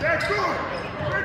That's good.